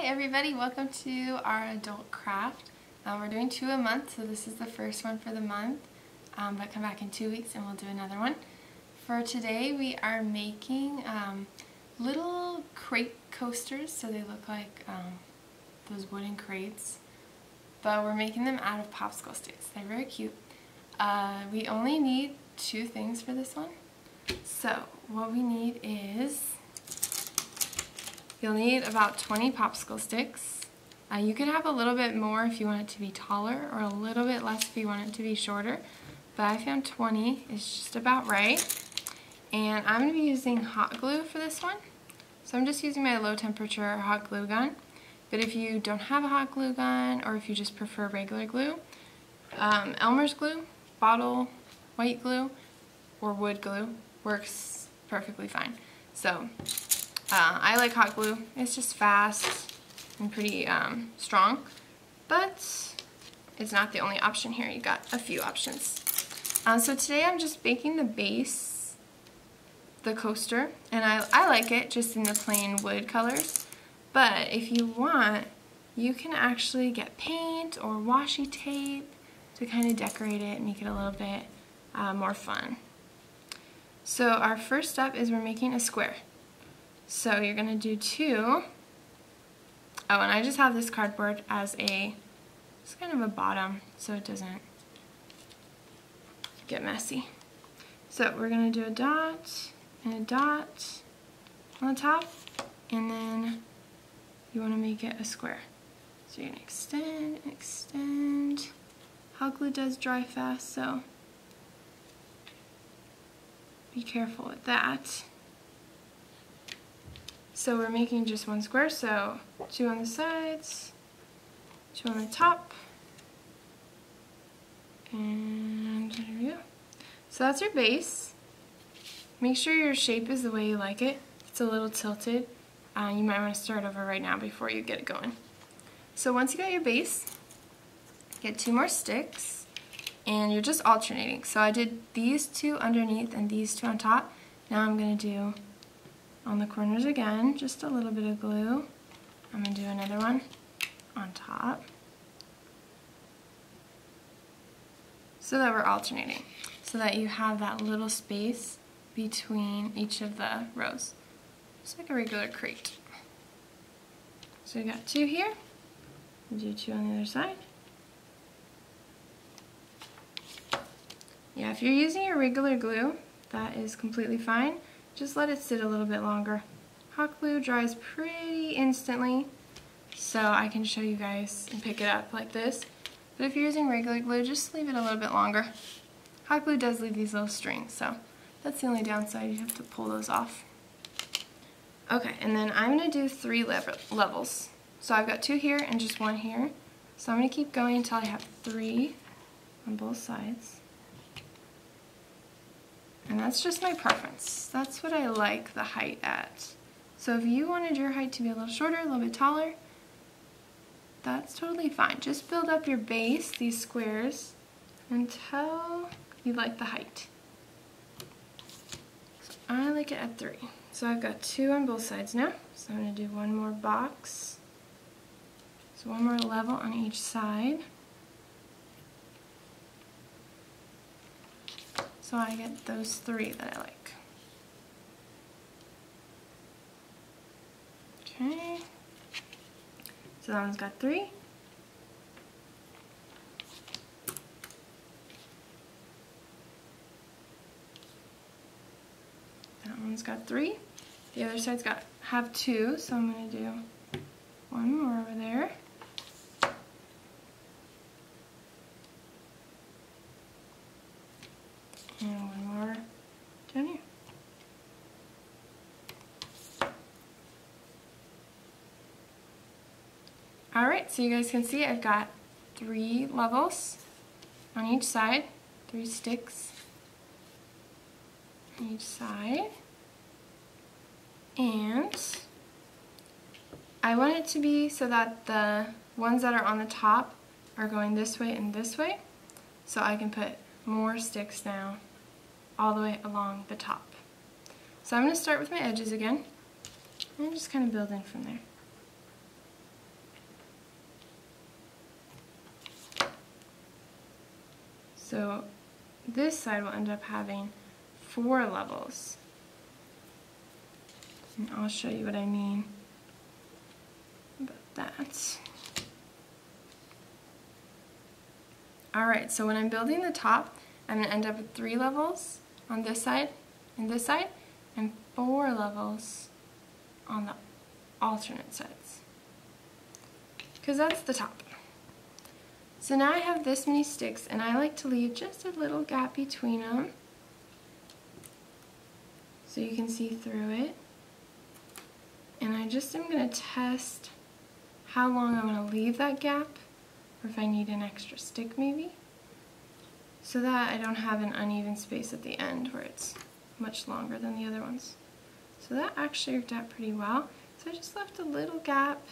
Hi everybody, welcome to our adult craft. Um, we're doing two a month, so this is the first one for the month, um, but come back in two weeks and we'll do another one. For today we are making um, little crate coasters, so they look like um, those wooden crates, but we're making them out of popsicle sticks. They're very cute. Uh, we only need two things for this one. So what we need is You'll need about 20 popsicle sticks. Uh, you can have a little bit more if you want it to be taller or a little bit less if you want it to be shorter. But I found 20 is just about right. And I'm going to be using hot glue for this one. So I'm just using my low temperature hot glue gun. But if you don't have a hot glue gun or if you just prefer regular glue, um, Elmer's glue, bottle white glue, or wood glue works perfectly fine. So uh, I like hot glue. It's just fast and pretty um, strong, but it's not the only option here. You got a few options. Uh, so today I'm just baking the base, the coaster, and I, I like it just in the plain wood colors. But if you want, you can actually get paint or washi tape to kind of decorate it and make it a little bit uh, more fun. So our first step is we're making a square. So you're going to do two. Oh, and I just have this cardboard as a, it's kind of a bottom so it doesn't get messy. So we're going to do a dot and a dot on the top and then you want to make it a square. So you're going to extend extend. Hot glue does dry fast so be careful with that. So we're making just one square, so two on the sides, two on the top, and there we go. So that's your base. Make sure your shape is the way you like it. It's a little tilted, uh, you might want to start over right now before you get it going. So once you got your base, get two more sticks, and you're just alternating. So I did these two underneath and these two on top. Now I'm going to do on the corners again, just a little bit of glue. I'm going to do another one on top. So that we're alternating, so that you have that little space between each of the rows. Just like a regular crate. So we got two here, do two on the other side. Yeah, if you're using your regular glue, that is completely fine. Just let it sit a little bit longer. Hot glue dries pretty instantly, so I can show you guys and pick it up like this. But if you're using regular glue, just leave it a little bit longer. Hot glue does leave these little strings, so that's the only downside. You have to pull those off. Okay, and then I'm going to do three levels. So I've got two here and just one here. So I'm going to keep going until I have three on both sides. And that's just my preference. That's what I like the height at. So if you wanted your height to be a little shorter, a little bit taller, that's totally fine. Just build up your base, these squares, until you like the height. So I like it at three. So I've got two on both sides now. So I'm going to do one more box. So one more level on each side. So I get those three that I like. Okay. So that one's got three. That one's got three. The other side's got have two, so I'm to do one more over there. And one more down here. Alright, so you guys can see I've got three levels on each side, three sticks on each side. And I want it to be so that the ones that are on the top are going this way and this way. So I can put more sticks now all the way along the top. So I'm going to start with my edges again. and just kind of build in from there. So this side will end up having four levels. And I'll show you what I mean about that. Alright, so when I'm building the top, I'm going to end up with three levels on this side and this side, and four levels on the alternate sides. Because that's the top. So now I have this many sticks, and I like to leave just a little gap between them so you can see through it. And I just am going to test how long I'm going to leave that gap, or if I need an extra stick maybe so that I don't have an uneven space at the end where it's much longer than the other ones. So that actually worked out pretty well. So I just left a little gap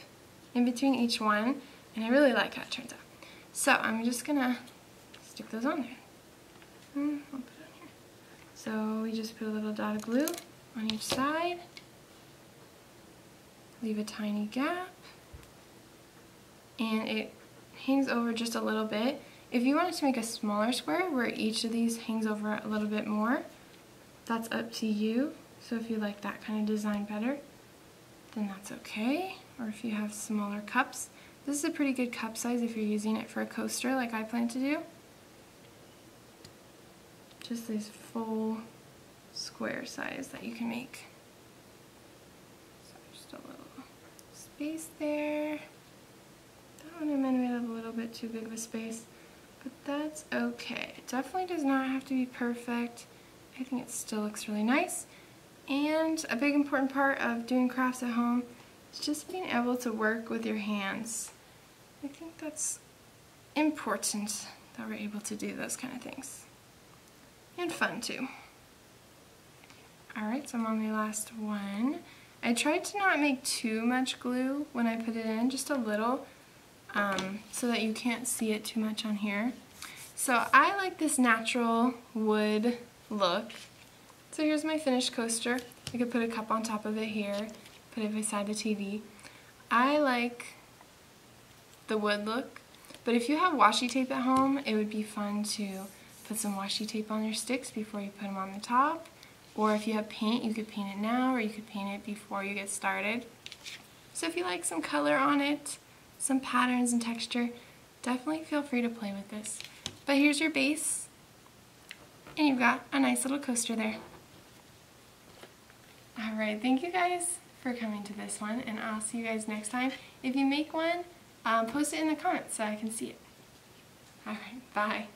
in between each one, and I really like how it turns out. So I'm just gonna stick those on there. Hmm, I'll put it on here. So we just put a little dot of glue on each side, leave a tiny gap, and it hangs over just a little bit if you wanted to make a smaller square where each of these hangs over a little bit more, that's up to you. So if you like that kind of design better, then that's okay. Or if you have smaller cups, this is a pretty good cup size if you're using it for a coaster like I plan to do. Just this full square size that you can make. So just a little space there. That one I made a little bit too big of a space but that's okay. It definitely does not have to be perfect. I think it still looks really nice. And a big important part of doing crafts at home is just being able to work with your hands. I think that's important that we're able to do those kind of things. And fun too. Alright, so I'm on my last one. I tried to not make too much glue when I put it in, just a little, um, so that you can't see it too much on here. So I like this natural wood look. So here's my finished coaster. I could put a cup on top of it here, put it beside the TV. I like the wood look, but if you have washi tape at home, it would be fun to put some washi tape on your sticks before you put them on the top. Or if you have paint, you could paint it now or you could paint it before you get started. So if you like some color on it, some patterns and texture, definitely feel free to play with this. But here's your base, and you've got a nice little coaster there. Alright, thank you guys for coming to this one, and I'll see you guys next time. If you make one, um, post it in the comments so I can see it. Alright, bye.